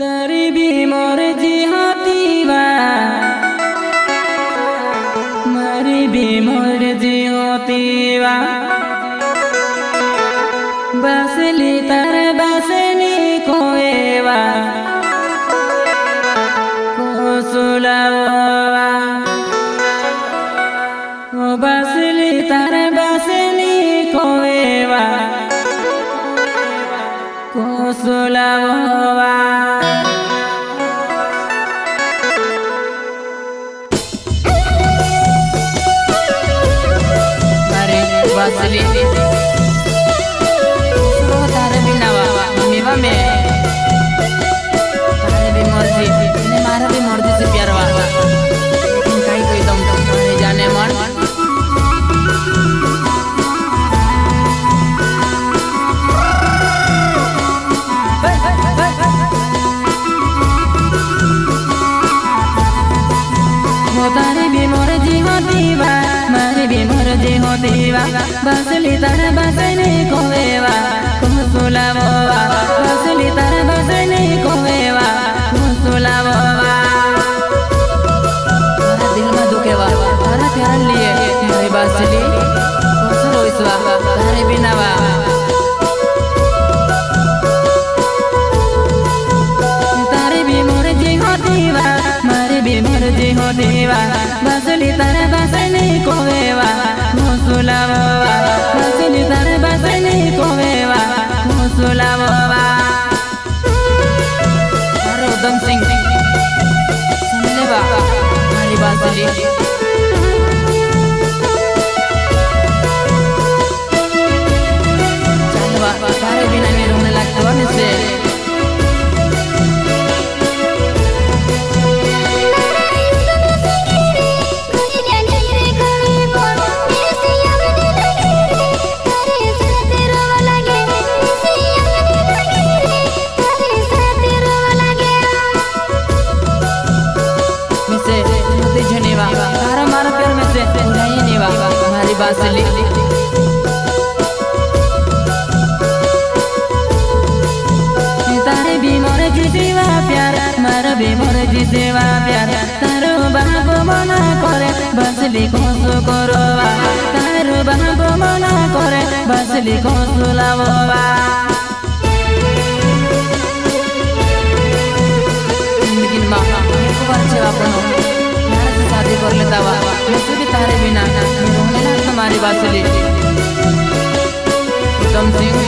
তরিবি মোর জিহতিবা মরিবি মোর জিহতিবা বাসলি তার বাসনি কোয়েবা কোসুলাওয়া ও বাসলি তার বাসনি কোয়েবা কোসুলাওয়া Василий. viva, va a solita la pase ni con beba, con su la boba. Thank you. বাঁচলি তারে বিমরে দিদিবা প্যারা, মার বিমরে দিদিবা প্যারা, তার বাপ মনা করে বাঁচলি কষ্ট করবা। Something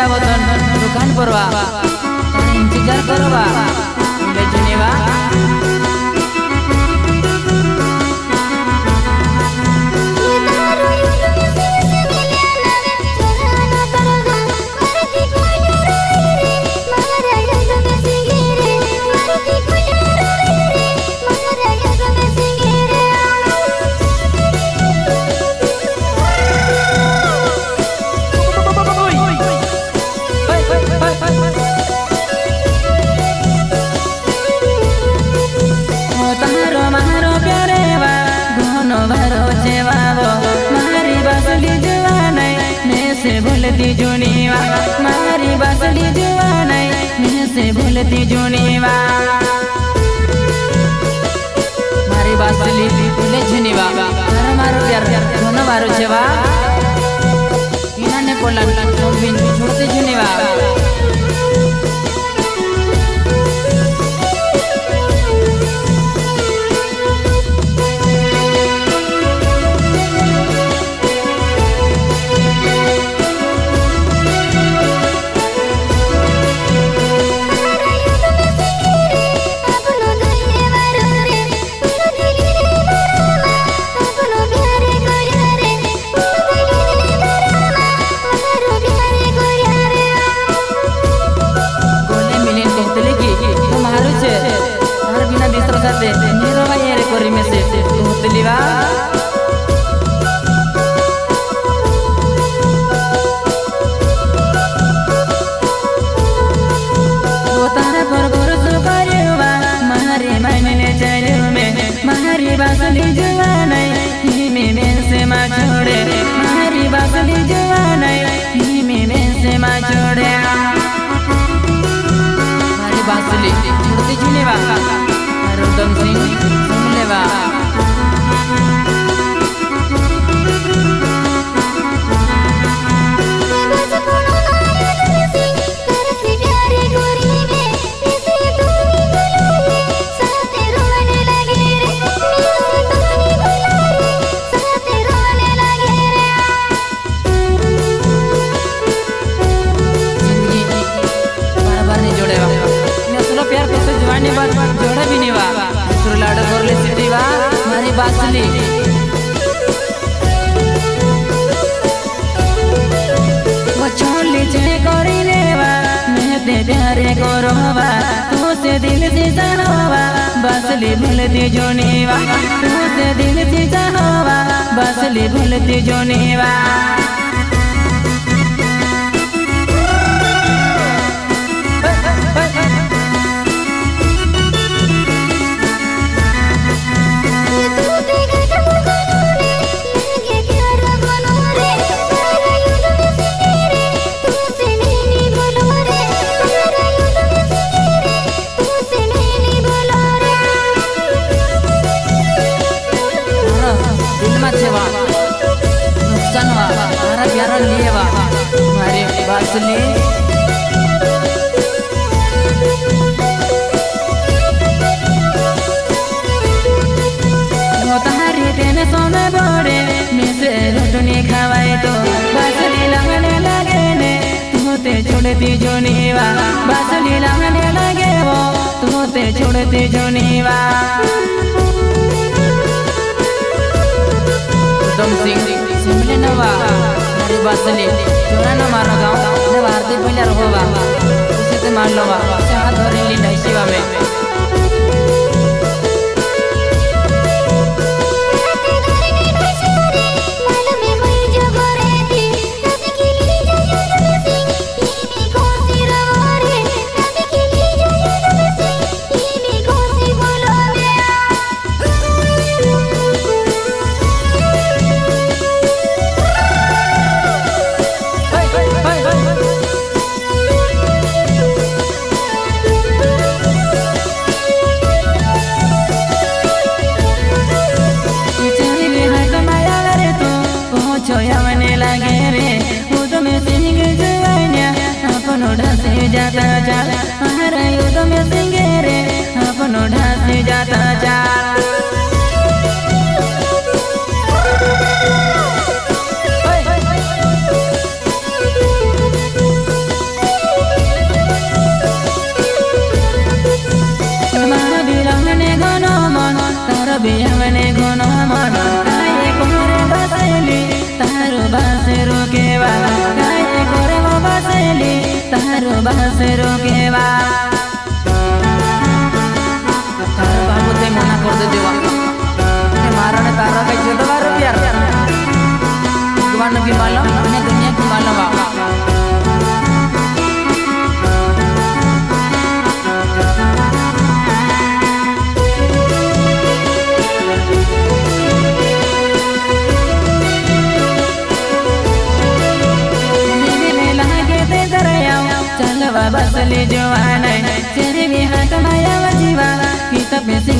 આવ્યા વતન દુકાન પરવા ઇંતજાર કરવા. ભૂલતી જૂની વાત મારી બાસડી જુવાનાઈ મેસે ભૂલતી જૂની વાત મારી બાસડી ભૂલે જૂની વાત મારો યાર ઘણો મારો છે વા ઇનાને બોલાવલા તો બિન છોડતી જૂની मैं प्यार प्यारे कोरोवा तू से दिल से जानवा बसली भूलती जोनीवा तू से दिल से जानवा बसली भूलती जोनीवा। तारी तेने सोने बोड़े मिसे रोटनी खावाए तो। लगे ने छोड़ती जोनीवा बासली लगने लगे छोड़ती जोनीवा तुम सिंह सिमले नवा। मारी बासली जोरा न मारो गाँव ने भारती पहले रहोवा उसे ते मान लो वा चाह धोरी ली नहीं में सिंह रे अपनो ढासे जाता जा। बिहावने घन मन आए कोरे बसैली तारो बासे रोकेवा आए कोरे बसैली तारो बासे रोकेवा kursi jiwa ini marane taro ke jodoh baru biar gimana gimana ini dunia gimana bang बसली जवाना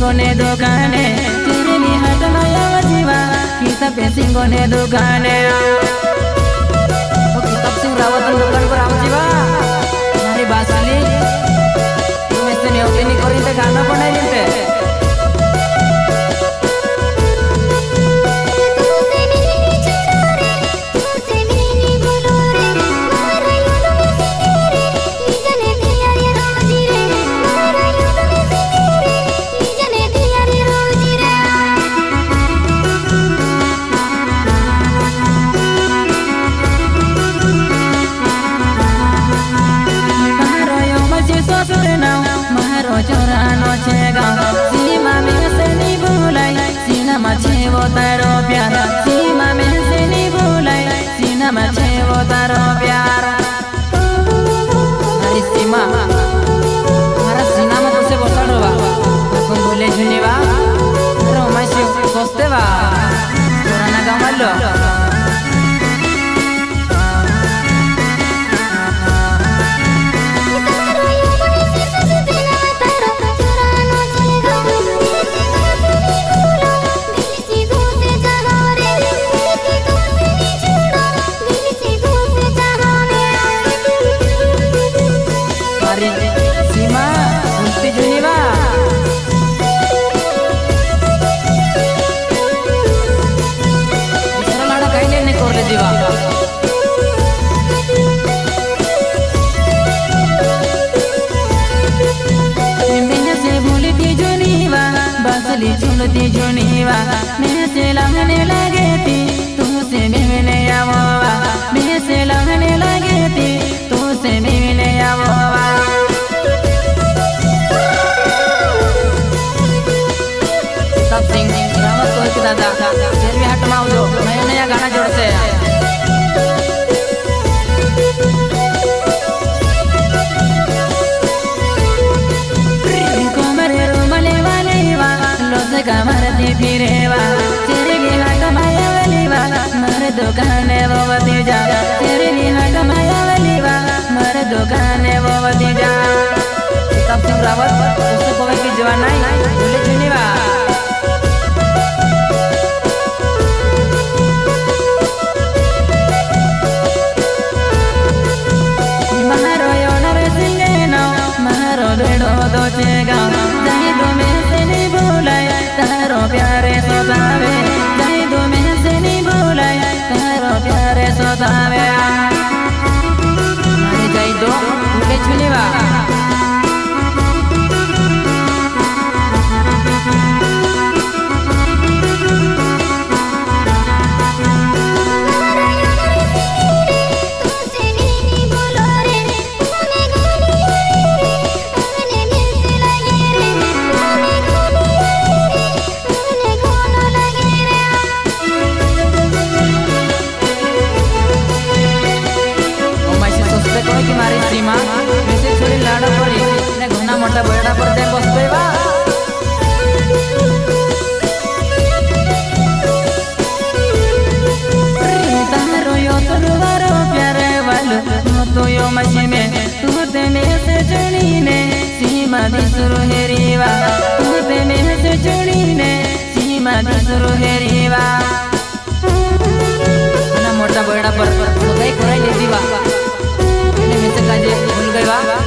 दुनिया की मालूम पेसिंगोने दुकाने तेरे भी हट माया जीवा किताब rawat दुकाने किताब सिंह रावत दुकान पर आव जीवा हमारी बासली से लगने लगे थी, तुमसे मिलने आववा मैं से लगने लगे थी, तुमसे मिलने आववा सब सिंह, रावत को दादा। फिर भी हट माओ दो मैं नया गाना जोड़ से कमरती फिरेवा मर है वो बती जा। तेरे बिना कमाया वालीवा मर दुकान वो बती जा। तब सिंह रावत उसको कोई की जवान नहीं बोले चुनीवा માટે બરડા પર તે બસ દેવા તુયો મશીને તું તે મેં સે ચણીને સીમા મોટા બરડા પર પર કરાઈ લેતી કાજે ભૂલ ગઈ